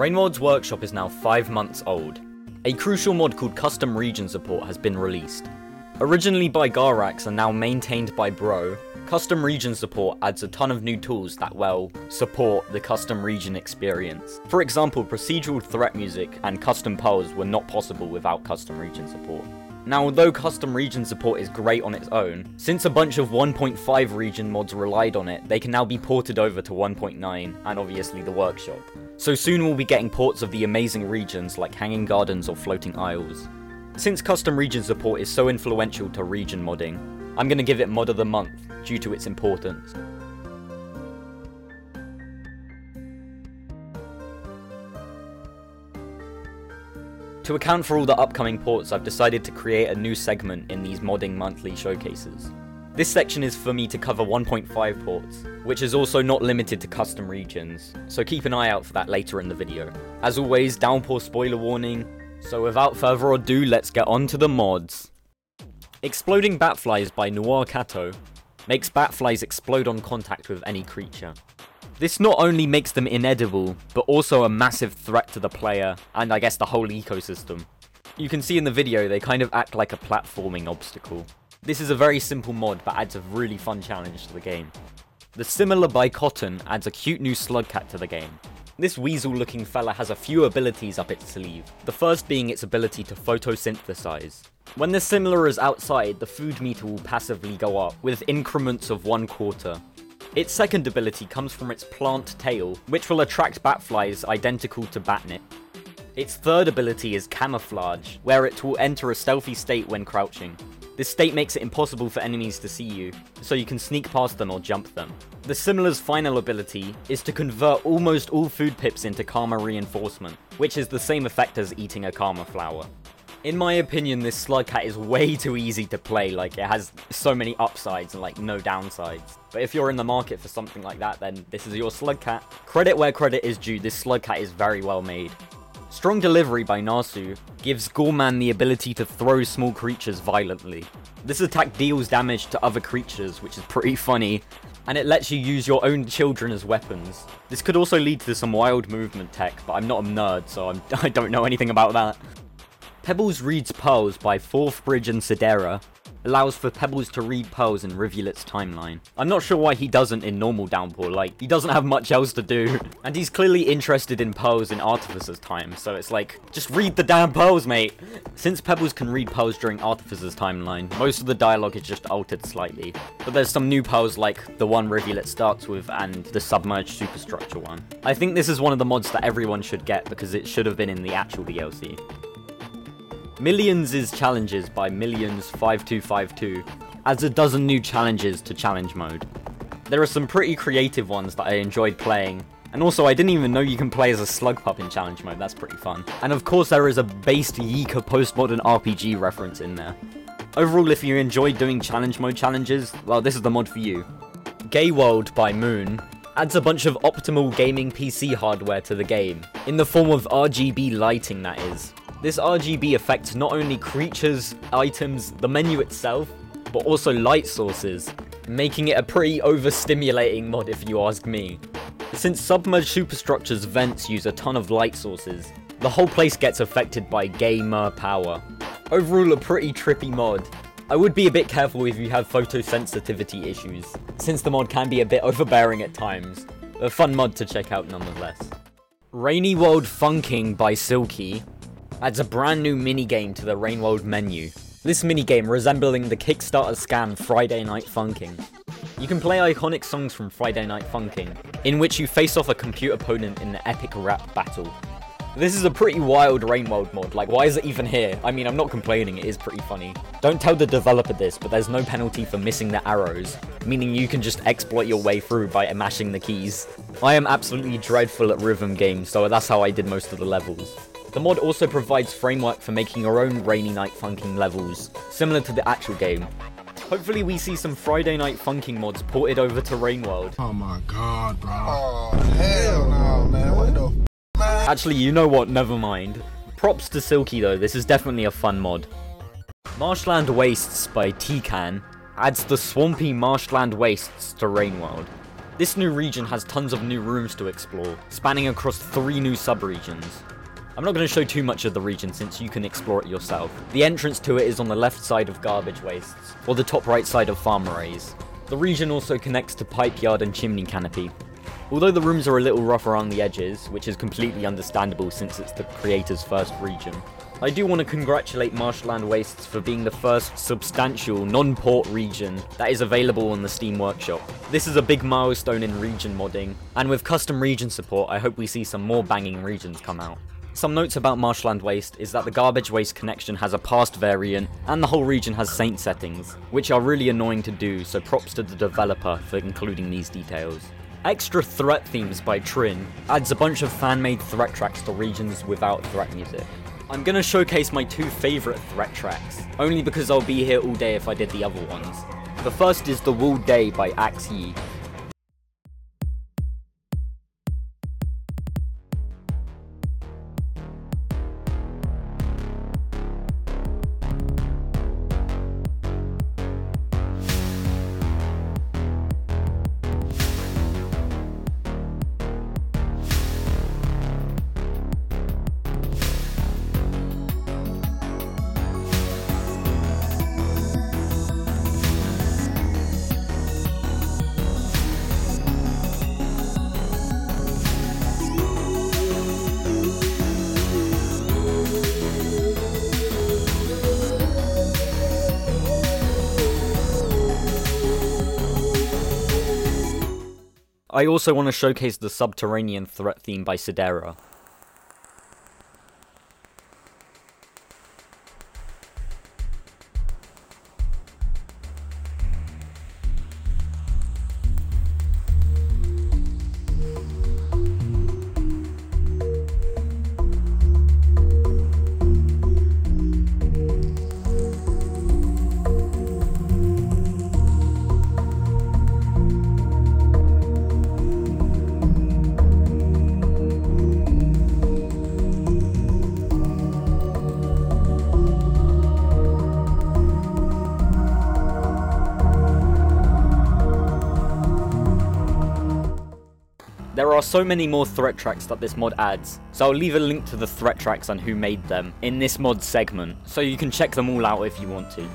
Rainworld's workshop is now 5 months old. A crucial mod called Custom Region Support has been released. Originally by Garrakx and now maintained by Bro, Custom Region Support adds a ton of new tools that, well, support the custom region experience. For example, procedural threat music and custom powers were not possible without Custom Region Support. Now, although custom region support is great on its own, since a bunch of 1.5 region mods relied on it, they can now be ported over to 1.9, and obviously the workshop. So soon we'll be getting ports of the amazing regions like Hanging Gardens or Floating Isles. Since custom region support is so influential to region modding, I'm gonna give it Mod of the Month, due to its importance. To account for all the upcoming ports, I've decided to create a new segment in these modding monthly showcases. This section is for me to cover 1.5 ports, which is also not limited to custom regions, so keep an eye out for that later in the video. As always, downpour spoiler warning, so without further ado, let's get on to the mods. Exploding Batflies by NoirCatto makes Batflies explode on contact with any creature. This not only makes them inedible, but also a massive threat to the player, and I guess the whole ecosystem. You can see in the video they kind of act like a platforming obstacle. This is a very simple mod, but adds a really fun challenge to the game. The Similar by Cotton adds a cute new slugcat to the game. This weasel looking fella has a few abilities up its sleeve, the first being its ability to photosynthesize. When the Similar is outside, the food meter will passively go up, with increments of one quarter. Its second ability comes from its plant tail, which will attract batflies identical to Batnip. Its third ability is Camouflage, where it will enter a stealthy state when crouching. This state makes it impossible for enemies to see you, so you can sneak past them or jump them. The Similar's final ability is to convert almost all food pips into Karma Reinforcement, which is the same effect as eating a Karma flower. In my opinion, this Slug Cat is way too easy to play, like it has so many upsides and like no downsides. But if you're in the market for something like that, then this is your Slug Cat. Credit where credit is due, this Slug Cat is very well made. Strong Delivery by Nacu gives Gourmand the ability to throw small creatures violently. This attack deals damage to other creatures, which is pretty funny, and it lets you use your own children as weapons. This could also lead to some wild movement tech, but I'm not a nerd, so I'm, I do not know anything about that. Pebbles reads Pearls by Forthbridge and Sidera allows for Pebbles to read Pearls in Rivulet's timeline. I'm not sure why he doesn't in normal Downpour, like, he doesn't have much else to do. And he's clearly interested in Pearls in Artificer's time, so it's like, just read the damn Pearls, mate! Since Pebbles can read Pearls during Artificer's timeline, most of the dialogue is just altered slightly. But there's some new Pearls like the one Rivulet starts with and the Submerged Superstructure one. I think this is one of the mods that everyone should get because it should have been in the actual DLC. Millions is Challenges by Millions5252 adds a dozen new challenges to challenge mode. There are some pretty creative ones that I enjoyed playing, and also I didn't even know you can play as a slug pup in challenge mode, that's pretty fun. And of course there is a based Yika postmodern RPG reference in there. Overall, if you enjoy doing challenge mode challenges, well this is the mod for you. Gay World by Moon adds a bunch of optimal gaming PC hardware to the game, in the form of RGB lighting that is. This RGB affects not only creatures, items, the menu itself, but also light sources, making it a pretty overstimulating mod if you ask me. Since submerged superstructures vents use a ton of light sources, the whole place gets affected by gamer power. Overall a pretty trippy mod. I would be a bit careful if you have photosensitivity issues, since the mod can be a bit overbearing at times. A fun mod to check out nonetheless. Rainy World Funkin' by Silky adds a brand new minigame to the Rainworld menu. This minigame resembling the Kickstarter scam Friday Night Funkin'. You can play iconic songs from Friday Night Funkin', in which you face off a compute opponent in an epic rap battle. This is a pretty wild Rainworld mod, like why is it even here? I mean, I'm not complaining, it is pretty funny. Don't tell the developer this, but there's no penalty for missing the arrows, meaning you can just exploit your way through by mashing the keys. I am absolutely dreadful at rhythm games, so that's how I did most of the levels. The mod also provides framework for making your own Rainy Night Funkin' levels, similar to the actual game. Hopefully we see some Friday Night Funkin' mods ported over to Rainworld. Oh my god, bro. Oh, hell no, man. What the man? Actually, you know what, never mind. Props to Silky though, this is definitely a fun mod. Marshland Wastes by Tcan adds the swampy marshland wastes to Rainworld. This new region has tons of new rooms to explore, spanning across three new subregions. I'm not going to show too much of the region since you can explore it yourself. The entrance to it is on the left side of garbage wastes, or the top right side of farm arrays. The region also connects to pipe yard and chimney canopy. Although the rooms are a little rough around the edges, which is completely understandable since it's the creator's first region, I do want to congratulate Marshland Wastes for being the first substantial non-port region that is available on the Steam Workshop. This is a big milestone in region modding, and with custom region support I hope we see some more banging regions come out. Some notes about Marshland Waste is that the garbage waste connection has a past variant, and the whole region has saint settings, which are really annoying to do, so props to the developer for including these details. Extra Threat Themes by Tryn adds a bunch of fan-made threat tracks to regions without threat music. I'm gonna showcase my two favourite threat tracks, only because I'll be here all day if I did the other ones. The first is The Wall Day by Axye. I also want to showcase the Subterranean Threat theme by Sidera. So many more threat tracks that this mod adds, so I'll leave a link to the threat tracks and who made them in this mod segment, so you can check them all out if you want to.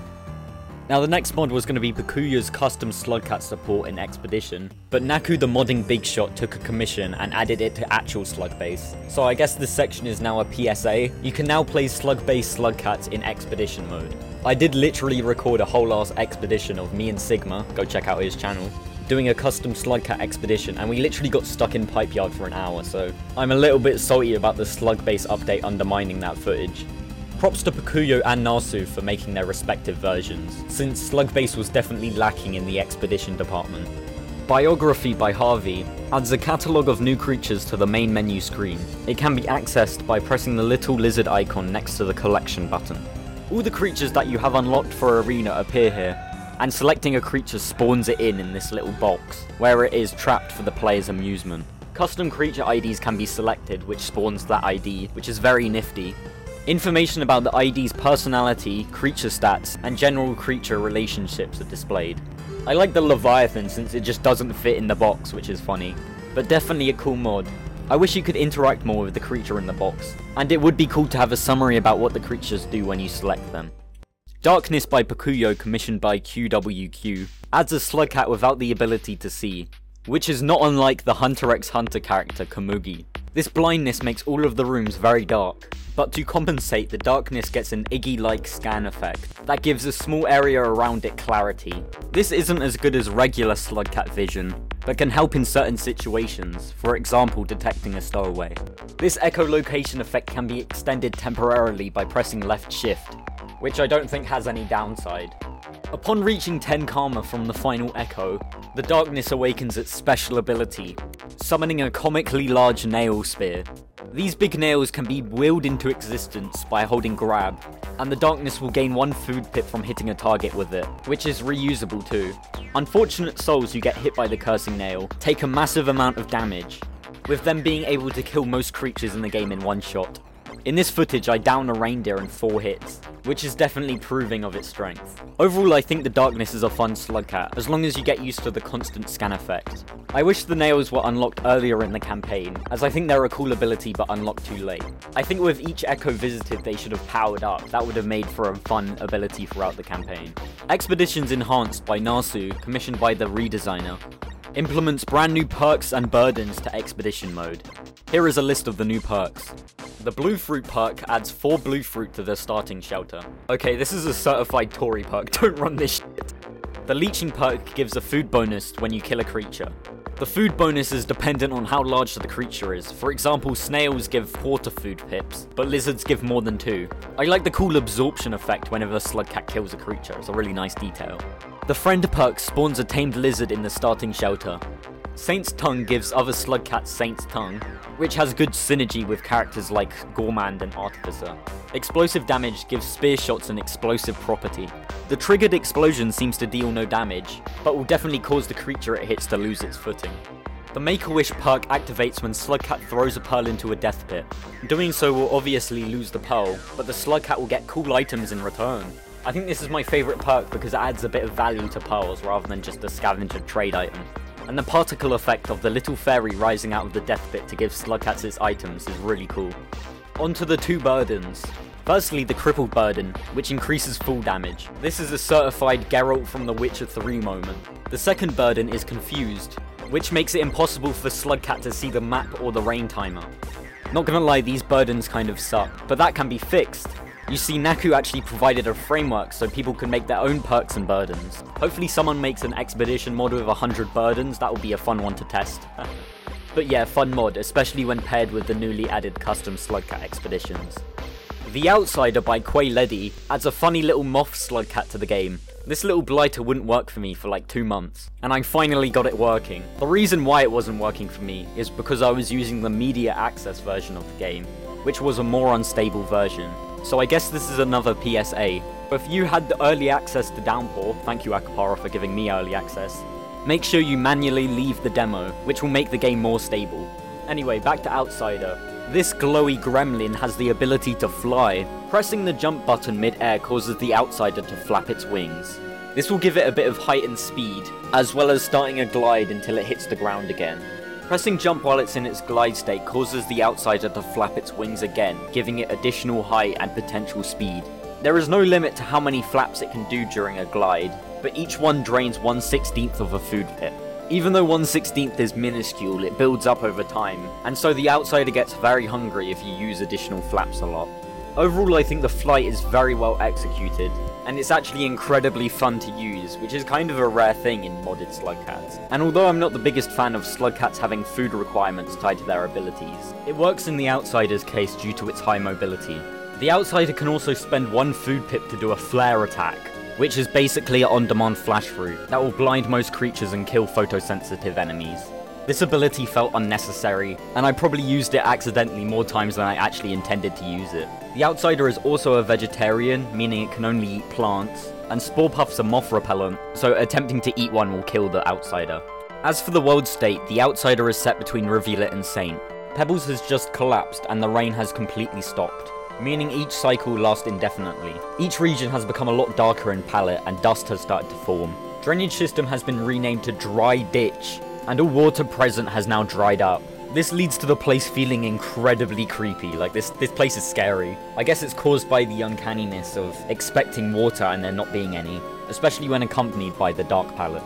Now the next mod was going to be Bakuya's custom Slugcat support in Expedition, but Nacu the modding big shot took a commission and added it to actual Slugbase. So I guess this section is now a PSA. You can now play Slug-based Slugcats in Expedition mode. I did literally record a whole ass expedition of me and Sigma, go check out his channel, doing a custom Slugcat expedition, and we literally got stuck in Pipe Yard for an hour, so I'm a little bit salty about the Slugbase update undermining that footage. Props to Pakuyo and Nacu for making their respective versions, since Slugbase was definitely lacking in the expedition department. Biography by Harvey adds a catalogue of new creatures to the main menu screen. It can be accessed by pressing the little lizard icon next to the collection button. All the creatures that you have unlocked for Arena appear here, and selecting a creature spawns it in in this little box, where it is trapped for the player's amusement. Custom creature IDs can be selected, which spawns that ID, which is very nifty. Information about the ID's personality, creature stats, and general creature relationships are displayed. I like the Leviathan since it just doesn't fit in the box, which is funny, but definitely a cool mod. I wish you could interact more with the creature in the box, and it would be cool to have a summary about what the creatures do when you select them. Darkness by Pakuyo, commissioned by QWQ, adds a Slugcat without the ability to see, which is not unlike the Hunter x Hunter character Komugi. This blindness makes all of the rooms very dark, but to compensate, the darkness gets an Iggy-like scan effect that gives a small area around it clarity. This isn't as good as regular Slugcat vision, but can help in certain situations, for example detecting a stowaway. This echolocation effect can be extended temporarily by pressing left shift, which I don't think has any downside. Upon reaching 10 Karma from the final Echo, the darkness awakens its special ability, summoning a comically large nail spear. These big nails can be willed into existence by holding grab, and the darkness will gain one food pip from hitting a target with it, which is reusable too. Unfortunate souls who get hit by the cursing nail take a massive amount of damage, with them being able to kill most creatures in the game in one shot. In this footage, I down a reindeer in 4 hits, which is definitely proving of its strength. Overall, I think the darkness is a fun slugcat, as long as you get used to the constant scan effect. I wish the nails were unlocked earlier in the campaign, as I think they're a cool ability but unlocked too late. I think with each echo visited they should have powered up, that would have made for a fun ability throughout the campaign. Expeditions Enhanced by Nacu, commissioned by the redesigner, implements brand new perks and burdens to expedition mode. Here is a list of the new perks. The blue fruit perk adds 4 blue fruit to the starting shelter. Okay, this is a certified Tory perk, don't run this shit. The leeching perk gives a food bonus when you kill a creature. The food bonus is dependent on how large the creature is. For example, snails give 4 to food pips, but lizards give more than 2. I like the cool absorption effect whenever a slugcat kills a creature, it's a really nice detail. The friend perk spawns a tamed lizard in the starting shelter. Saint's Tongue gives other slugcats Saint's Tongue, which has good synergy with characters like Gourmand and Artificer. Explosive damage gives spear shots an explosive property. The triggered explosion seems to deal no damage, but will definitely cause the creature it hits to lose its footing. The Make-A-Wish perk activates when Slugcat throws a pearl into a death pit. Doing so will obviously lose the pearl, but the Slugcat will get cool items in return. I think this is my favourite perk because it adds a bit of value to pearls rather than just a scavenger trade item. And the particle effect of the little fairy rising out of the death pit to give Slugcats its items is really cool. Onto the two burdens. Firstly, the crippled burden, which increases full damage. This is a certified Geralt from The Witcher 3 moment. The second burden is confused, which makes it impossible for Slugcat to see the map or the rain timer. Not gonna lie, these burdens kind of suck, but that can be fixed. You see, Nacu actually provided a framework so people can make their own perks and burdens. Hopefully someone makes an expedition mod with 100 burdens, that would be a fun one to test. but yeah, fun mod, especially when paired with the newly added custom Slugcat expeditions. The Outsider by Quay Leddy adds a funny little moth slugcat to the game. This little blighter wouldn't work for me for like two months, and I finally got it working. The reason why it wasn't working for me is because I was using the media access version of the game, which was a more unstable version. So I guess this is another PSA. But if you had the early access to Downpour, thank you Akupara for giving me early access, make sure you manually leave the demo, which will make the game more stable. Anyway, back to Outsider. This glowy gremlin has the ability to fly. Pressing the jump button mid-air causes the Outsider to flap its wings. This will give it a bit of height and speed, as well as starting a glide until it hits the ground again. Pressing jump while it's in its glide state causes the outsider to flap its wings again, giving it additional height and potential speed. There is no limit to how many flaps it can do during a glide, but each one drains 1 16th of a food pip. Even though 1 16th is minuscule, it builds up over time, and so the outsider gets very hungry if you use additional flaps a lot. Overall, I think the flight is very well executed, and it's actually incredibly fun to use, which is kind of a rare thing in modded Slugcats. And although I'm not the biggest fan of Slugcats having food requirements tied to their abilities, it works in the Outsider's case due to its high mobility. The Outsider can also spend one food pip to do a flare attack, which is basically an on-demand flash fruit that will blind most creatures and kill photosensitive enemies. This ability felt unnecessary, and I probably used it accidentally more times than I actually intended to use it. The Outsider is also a vegetarian, meaning it can only eat plants, and Spore Puff's a moth repellent, so attempting to eat one will kill the Outsider. As for the world state, the Outsider is set between Rivulet and Saint. Pebbles has just collapsed and the rain has completely stopped, meaning each cycle lasts indefinitely. Each region has become a lot darker in palette and dust has started to form. Drainage system has been renamed to Dry Ditch, and all water present has now dried up. This leads to the place feeling incredibly creepy, like this, this place is scary. I guess it's caused by the uncanniness of expecting water and there not being any, especially when accompanied by the dark palette.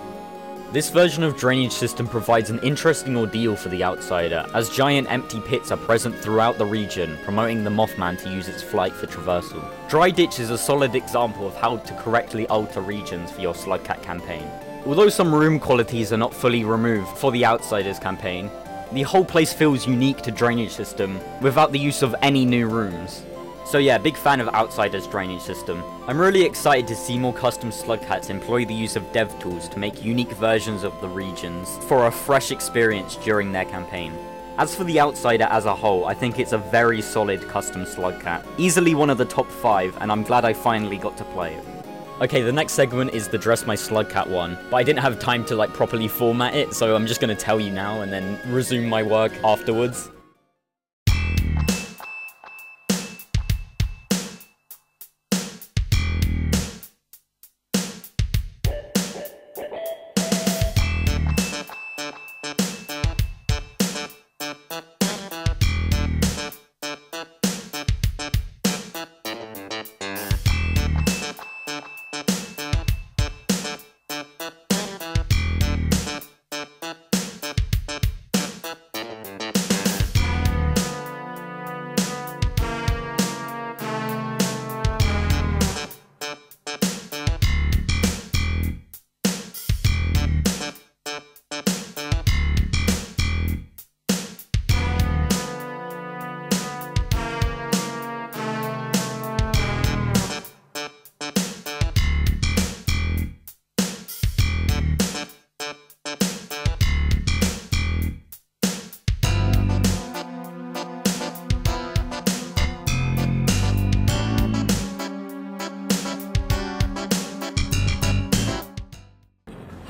This version of drainage system provides an interesting ordeal for the outsider, as giant empty pits are present throughout the region, promoting the Mothman to use its flight for traversal. Dry Ditch is a solid example of how to correctly alter regions for your Slugcat campaign. Although some room qualities are not fully removed for the Outsiders campaign, the whole place feels unique to drainage system without the use of any new rooms. So yeah, big fan of Outsiders drainage system. I'm really excited to see more custom Slugcats employ the use of dev tools to make unique versions of the regions for a fresh experience during their campaign. As for the Outsider as a whole, I think it's a very solid custom Slugcat. Easily one of the top 5, and I'm glad I finally got to play it. Okay, the next segment is the Dress My Slugcat one, but I didn't have time to like properly format it, so I'm just gonna tell you now and then resume my work afterwards.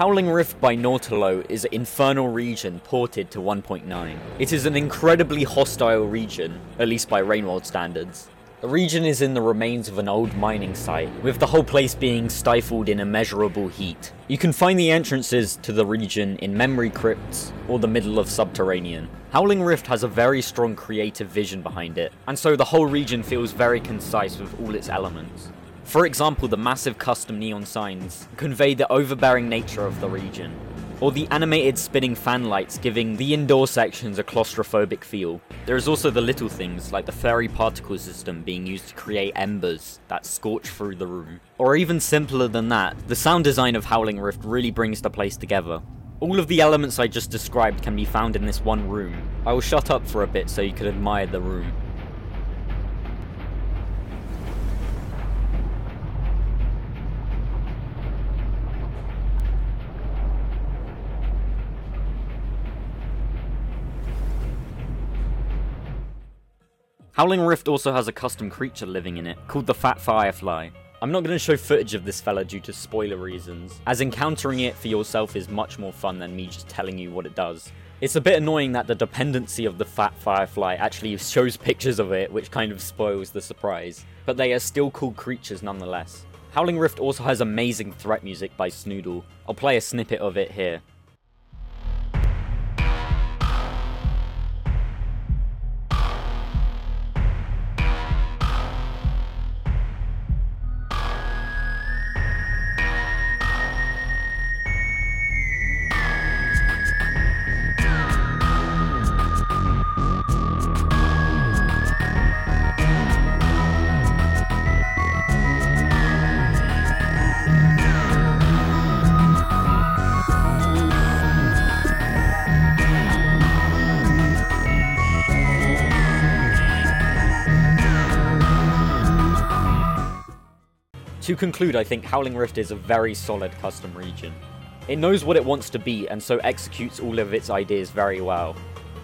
Howling Rift by Nautilo is an infernal region ported to 1.9. It is an incredibly hostile region, at least by Rainworld standards. The region is in the remains of an old mining site, with the whole place being stifled in immeasurable heat. You can find the entrances to the region in memory crypts or the middle of Subterranean. Howling Rift has a very strong creative vision behind it, and so the whole region feels very concise with all its elements. For example, the massive custom neon signs convey the overbearing nature of the region, or the animated spinning fan lights giving the indoor sections a claustrophobic feel. There is also the little things, like the fairy particle system being used to create embers that scorch through the room. Or even simpler than that, the sound design of Howling Rift really brings the place together. All of the elements I just described can be found in this one room. I will shut up for a bit so you can admire the room. Howling Rift also has a custom creature living in it, called the Fat Firefly. I'm not going to show footage of this fella due to spoiler reasons, as encountering it for yourself is much more fun than me just telling you what it does. It's a bit annoying that the dependency of the Fat Firefly actually shows pictures of it, which kind of spoils the surprise, but they are still cool creatures nonetheless. Howling Rift also has amazing threat music by Snoodle. I'll play a snippet of it here. To conclude, I think Howling Rift is a very solid custom region. It knows what it wants to be and so executes all of its ideas very well.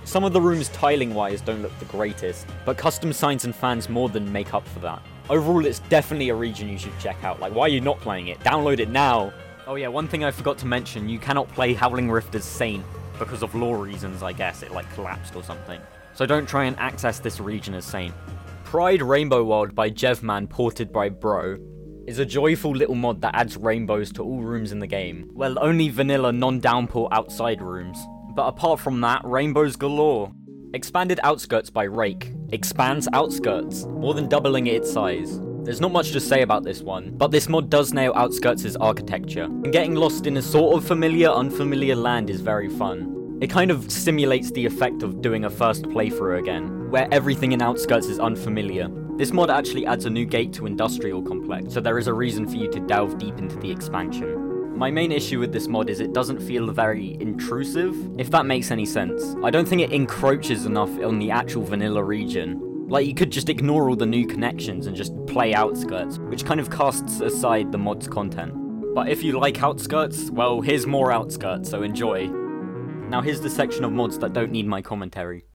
Some of the rooms tiling wise don't look the greatest, but custom signs and fans more than make up for that. Overall, it's definitely a region you should check out. Like, why are you not playing it? Download it now! Oh yeah, one thing I forgot to mention, you cannot play Howling Rift as Saint, because of lore reasons, I guess, it like collapsed or something. So don't try and access this region as Saint. Pride Rainbow World by Jevman ported by Bro is a joyful little mod that adds rainbows to all rooms in the game. Well, only vanilla non-downpour outside rooms. But apart from that, rainbows galore. Expanded Outskirts by Rake expands Outskirts, more than doubling its size. There's not much to say about this one, but this mod does nail Outskirts' architecture, and getting lost in a sort of familiar, unfamiliar land is very fun. It kind of simulates the effect of doing a first playthrough again, where everything in Outskirts is unfamiliar, this mod actually adds a new gate to Industrial Complex, so there is a reason for you to delve deep into the expansion. My main issue with this mod is it doesn't feel very intrusive, if that makes any sense. I don't think it encroaches enough on the actual vanilla region. Like, you could just ignore all the new connections and just play Outskirts, which kind of casts aside the mod's content. But if you like Outskirts, well, here's more Outskirts, so enjoy. Now here's the section of mods that don't need my commentary.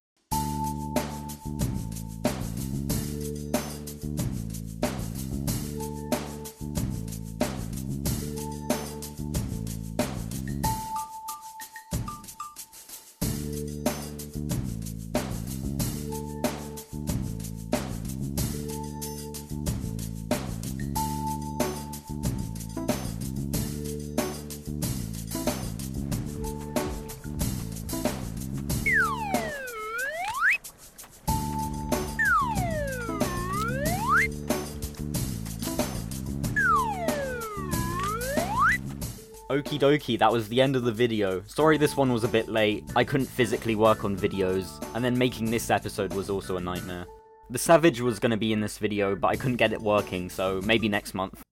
Okie dokie, that was the end of the video. Sorry this one was a bit late, I couldn't physically work on videos, and then making this episode was also a nightmare. The Savage was gonna be in this video, but I couldn't get it working, so maybe next month.